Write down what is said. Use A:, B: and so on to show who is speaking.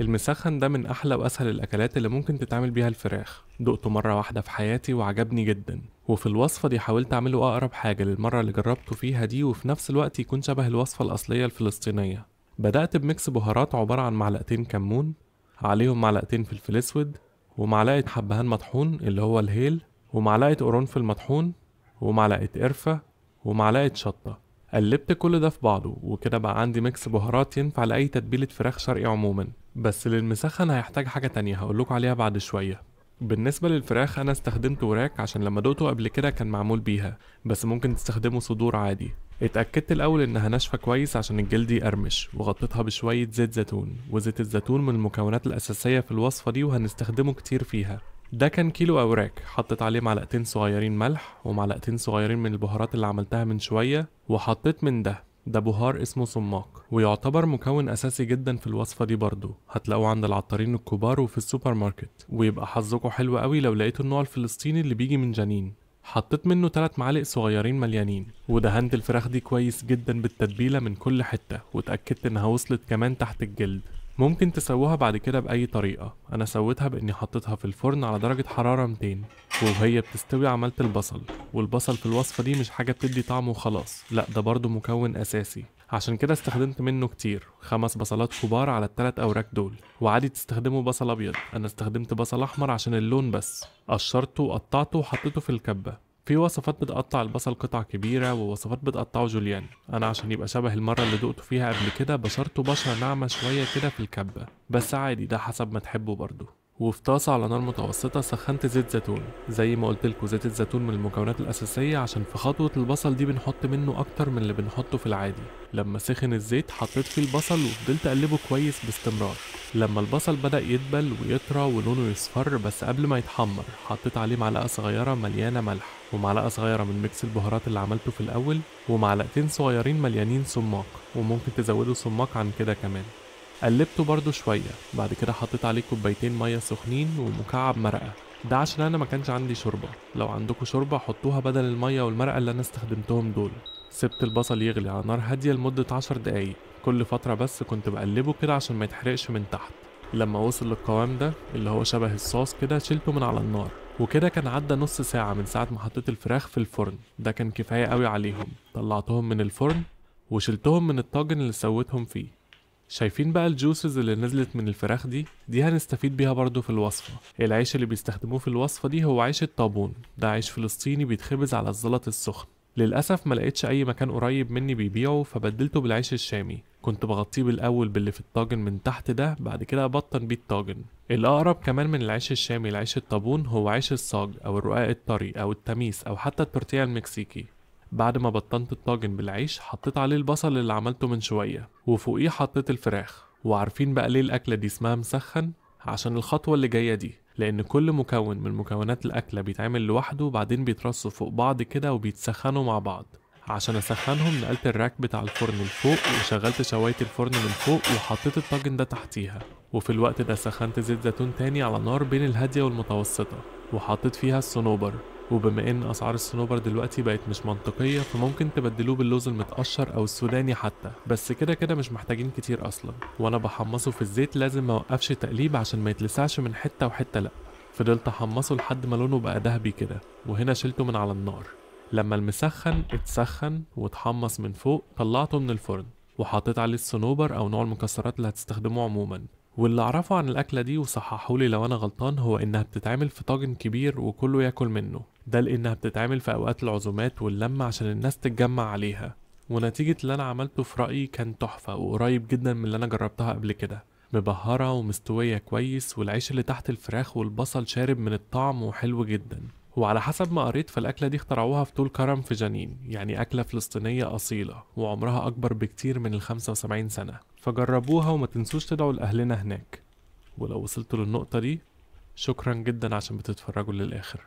A: المسخن ده من أحلى وأسهل الأكلات اللي ممكن تتعمل بيها الفراخ. دقته مرة واحدة في حياتي وعجبني جدا. وفي الوصفة دي حاولت أعمله أقرب حاجة للمرة اللي جربته فيها دي وفي نفس الوقت يكون شبه الوصفة الأصلية الفلسطينية. بدأت ب mix بهارات عبارة عن معلقتين كمون عليهم معلقتين فلفل أسود ومعلقة حبهان مطحون اللي هو الهيل ومعلقة قرنفل مطحون ومعلقة قرفة ومعلقة شطة. قلبت كل ده في بعضه وكده بقى عندي mix بهارات ينفع لأي تتبيلة فراخ شرقي عموما. بس للمسخن هيحتاج حاجة تانية هقولكوا عليها بعد شوية. بالنسبة للفراخ أنا استخدمت وراك عشان لما دقته قبل كده كان معمول بيها بس ممكن تستخدموا صدور عادي. اتأكدت الأول إنها ناشفة كويس عشان الجلد يقرمش وغطيتها بشوية زيت زيتون وزيت الزيتون من المكونات الأساسية في الوصفة دي وهنستخدمه كتير فيها. ده كان كيلو أوراك. حطيت عليه معلقتين صغيرين ملح ومعلقتين صغيرين من البهارات اللي عملتها من شوية وحطيت من ده ده بهار اسمه سماق ويعتبر مكون أساسي جدا في الوصفة دي برضو. هتلاقوه عند العطارين الكبار وفي السوبر ماركت. ويبقى حظكوا حلو قوي لو لقيتوا النوع الفلسطيني اللي بيجي من جنين. حطيت منه 3 معالق صغيرين مليانين. ودهنت الفراخ دي كويس جدا بالتتبيلة من كل حتة واتأكدت إنها وصلت كمان تحت الجلد. ممكن تسووها بعد كده بأي طريقة. أنا سويتها بإني حطيتها في الفرن على درجة حرارة 200 وهي بتستوي عملت البصل. والبصل في الوصفة دي مش حاجة بتدي طعم وخلاص لأ ده برضو مكون أساسي. عشان كده استخدمت منه كتير خمس بصلات كبار على التلات أوراق دول. وعادي تستخدموا بصل أبيض. أنا استخدمت بصل أحمر عشان اللون بس. قشرته وقطعته وحطيته في الكبة. في وصفات بتقطع البصل قطع كبيرة ووصفات بتقطعه جوليان. أنا عشان يبقى شبه المرة اللي دقته فيها قبل كده بشرته بشرة ناعمة شوية كده في الكبة. بس عادي ده حسب ما تحبه برضه وفي طاسة على نار متوسطة سخنت زيت زيتون زي ما قلتلكوا زيت الزيتون من المكونات الأساسية عشان في خطوة البصل دي بنحط منه أكتر من اللي بنحطه في العادي. لما سخن الزيت حطيت فيه البصل وفضلت أقلبه كويس باستمرار. لما البصل بدأ يدبل ويطرى ولونه يصفر بس قبل ما يتحمر حطيت عليه معلقة صغيرة مليانة ملح ومعلقة صغيرة من ميكس البهارات اللي عملته في الأول ومعلقتين صغيرين مليانين صماق وممكن تزودوا صماق عن كده كمان. قلبته برضو شوية. بعد كده حطيت عليه كوبايتين مية سخنين ومكعب مرقة. ده عشان أنا ما كانش عندي شوربة. لو عندكم شوربة حطوها بدل المية والمرقة اللي أنا استخدمتهم دول. سبت البصل يغلي على نار هادية لمدة عشر دقايق. كل فترة بس كنت بقلبه كده عشان ما يتحرقش من تحت. لما وصل للقوام ده اللي هو شبه الصوص كده شلته من على النار. وكده كان عدى نص ساعة من ساعة ما حطيت الفراخ في الفرن. ده كان كفاية قوي عليهم. طلعتهم من الفرن وشلتهم من الطاجن اللي سويتهم فيه. شايفين بقى الجوسز اللي نزلت من الفراخ دي؟ دي هنستفيد بيها برضو في الوصفة. العيش اللي بيستخدموه في الوصفة دي هو عيش الطابون. ده عيش فلسطيني بيتخبز على الزلط السخن. للأسف ما لقيتش أي مكان قريب مني بيبيعه فبدلته بالعيش الشامي. كنت بغطيه بالأول باللي في الطاجن من تحت ده بعد كده أبطن بيه الطاجن. الأقرب كمان من العيش الشامي لعيش الطابون هو عيش الصاج أو الرقاق الطري أو التميس أو حتى التورتيلا المكسيكي. بعد ما بطنت الطاجن بالعيش حطيت عليه البصل اللي عملته من شوية وفوقيه حطيت الفراخ. وعارفين بقى ليه الأكلة دي اسمها مسخن؟ عشان الخطوة اللي جاية دي لأن كل مكون من مكونات الأكلة بيتعمل لوحده وبعدين بيترصوا فوق بعض كده وبيتسخنوا مع بعض. عشان أسخنهم نقلت الراك بتاع الفرن لفوق وشغلت شواية الفرن من فوق وحطيت الطاجن ده تحتيها. وفي الوقت ده سخنت زيت زيتون تاني على نار بين الهادية والمتوسطة. وحطيت فيها الصنوبر وبما إن أسعار الصنوبر دلوقتي بقت مش منطقية فممكن تبدلوه باللوز المتقشر أو السوداني حتى. بس كده كده مش محتاجين كتير أصلا. وأنا بحمصه في الزيت لازم ما أوقفش تقليب عشان ما يتلسعش من حتة وحتة لأ. فضلت أحمصه لحد ما لونه بقى دهبي كده. وهنا شلته من على النار. لما المسخن اتسخن واتحمص من فوق طلعته من الفرن. وحطيت عليه الصنوبر أو نوع المكسرات اللي هتستخدموه عموما. واللي أعرفه عن الأكلة دي وصححولي لو أنا غلطان هو إنها بتتعمل في طاجن كبير وكله ياكل منه. ده لإنها بتتعمل في أوقات العزومات واللمة عشان الناس تتجمع عليها. ونتيجة اللي أنا عملته في رأيي كان تحفة وقريب جدا من اللي أنا جربتها قبل كده. مبهرة ومستوية كويس والعيش اللي تحت الفراخ والبصل شارب من الطعم وحلو جدا. وعلى حسب ما قريت فالأكلة دي اخترعوها في طول كرم في جنين يعني أكلة فلسطينية أصيلة وعمرها أكبر بكتير من الخمسة وسبعين سنة. فجربوها وما تنسوش تدعوا لأهلنا هناك. ولو وصلتوا للنقطة دي شكرا جدا عشان بتتفرجوا للآخر.